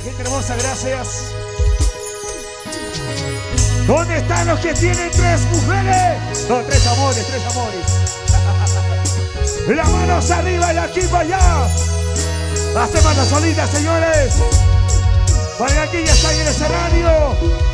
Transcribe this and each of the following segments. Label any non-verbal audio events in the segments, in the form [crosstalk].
La gente hermosa, gracias. ¿Dónde están los que tienen tres mujeres? No, tres amores, tres amores. [laughs] Las manos arriba y aquí para allá. Las manos solitas, señores. Para aquí ya están en el escenario.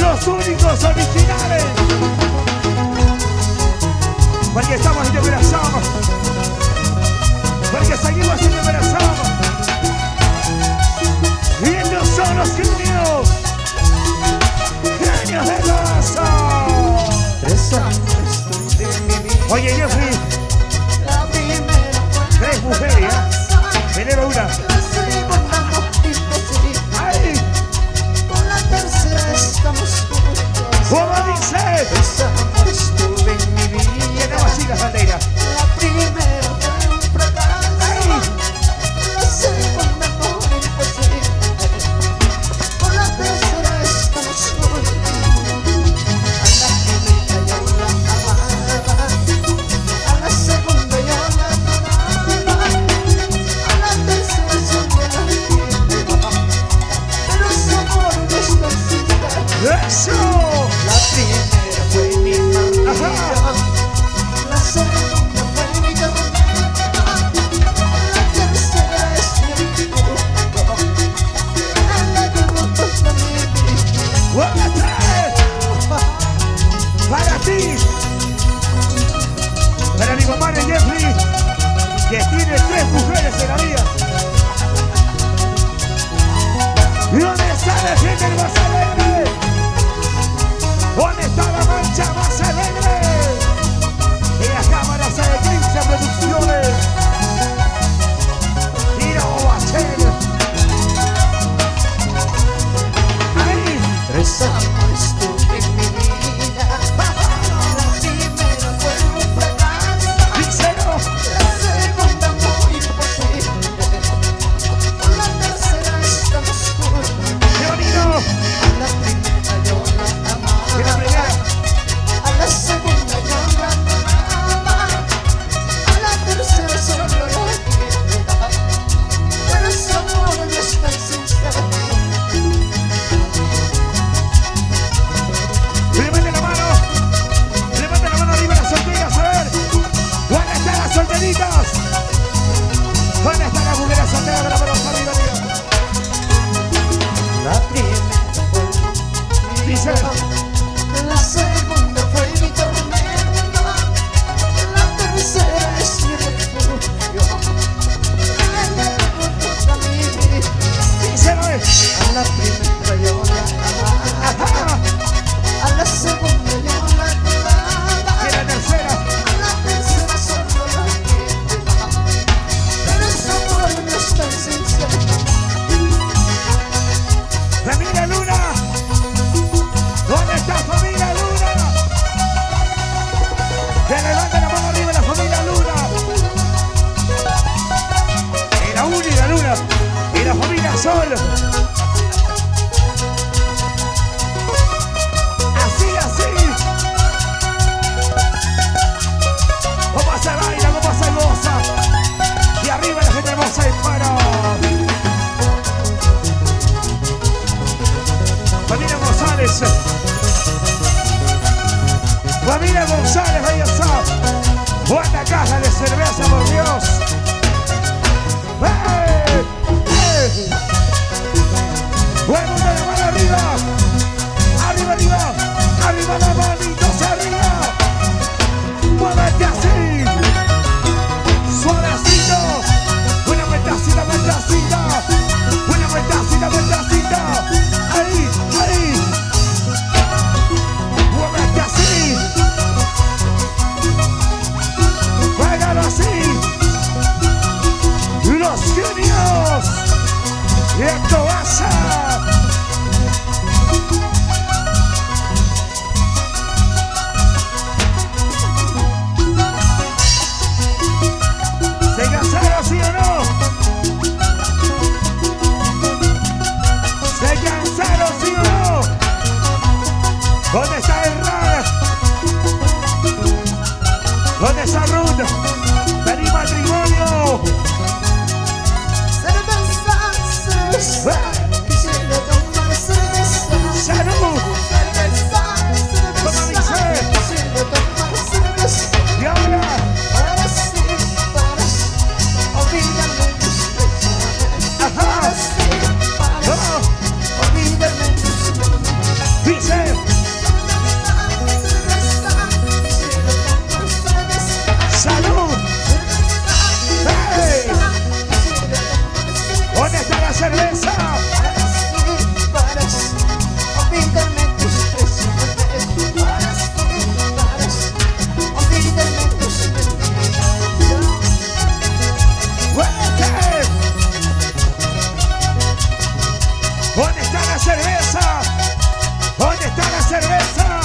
Los únicos originales. Porque estamos en liberación. Porque seguimos en liberación. Y ellos son los genios. Genios de casa. Tres años de mi vida. Oye, Jeffrey, La primera fue tres mujeres, ¿eh? Venero una. ¿Cómo dice? Tres amores tuve en mi vida. Tenemos chicas, Sandera. La primera fue un. La segunda no imposible. Con la tercera estamos juntos. A la primera yo la amaba. A la segunda yo la adoraba. A la tercera solo la quiero. Pero su amor no está. ¡Eso! Está Familia González. Ahí está. Buena caja de cerveza, por Dios. ¡Eh! arriba, arriba, arriba, arriba la manitos arriba, muévete así, suavecito, buena vueltacita, vueltacita, buena vueltacita, vueltacita, ahí, ahí, muévete así, juégalo así, los genios, y esto va a ser. cerveza? ¿Dónde está la cerveza?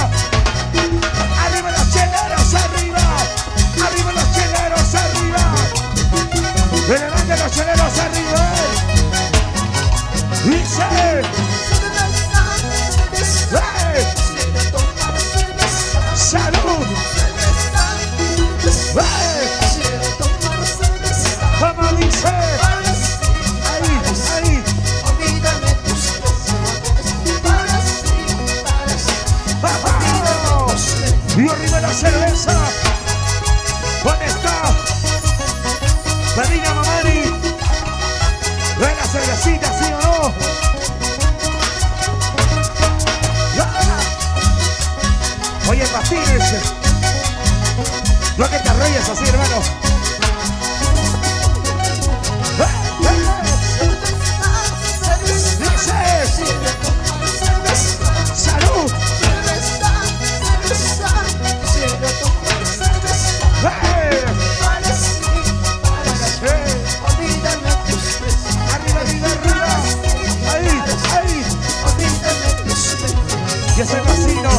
Y ese pasito.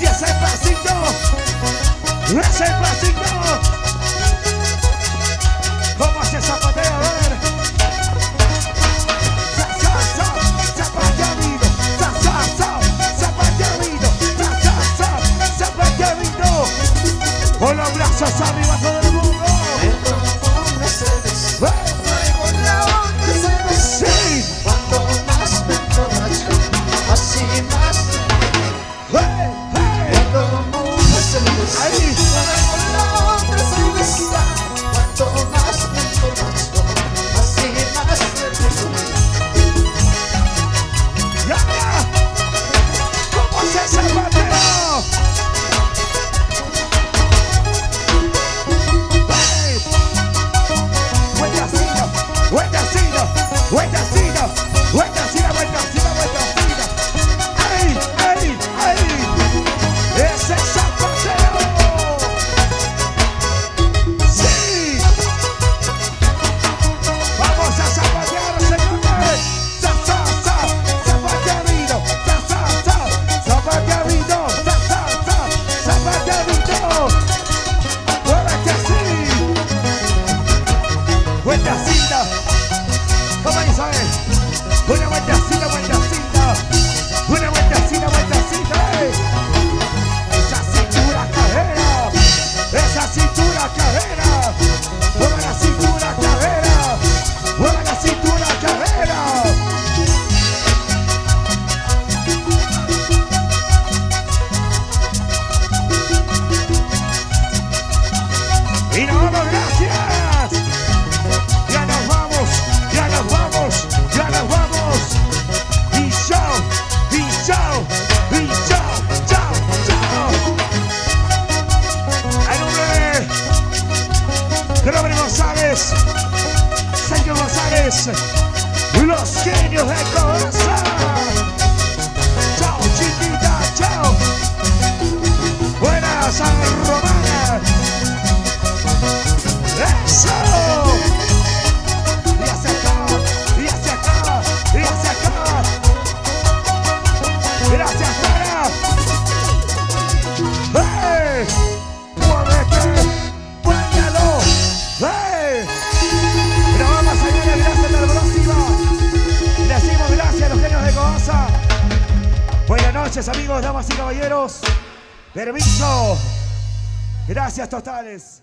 Y ese pasito. Y ese pasito. ¿Cómo hace zapatea? A ver. Con los brazos noches, amigos, damas y caballeros. Permiso. Gracias totales.